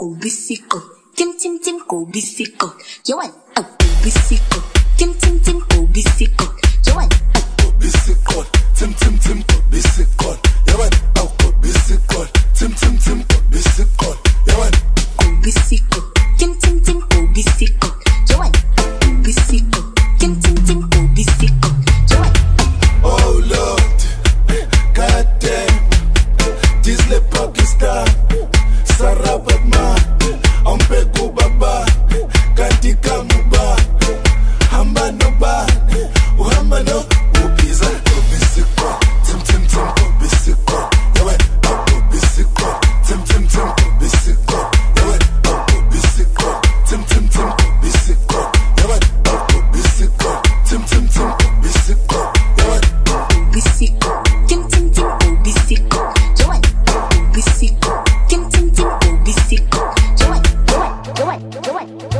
Gobisiko, tim tim tim gobisiko, yo I a gobisiko, tim tim tim gobisiko. be sick. Tim tim go be sick. Do it, do it, do it, do.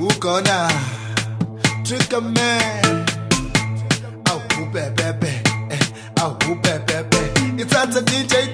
ukona. Trigger man. Awu bebebe eh, awu bebebe it's at a DJ